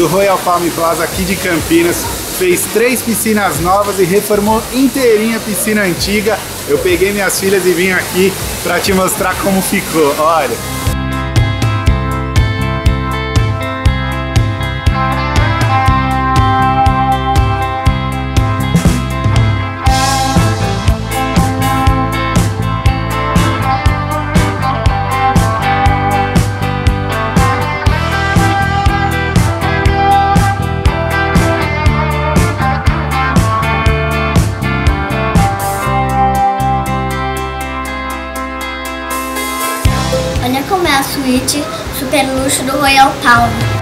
Royal Palm Plaza aqui de Campinas. Fez três piscinas novas e reformou inteirinha a piscina antiga. Eu peguei minhas filhas e vim aqui para te mostrar como ficou. Olha. Como é a suíte super luxo do Royal Palm.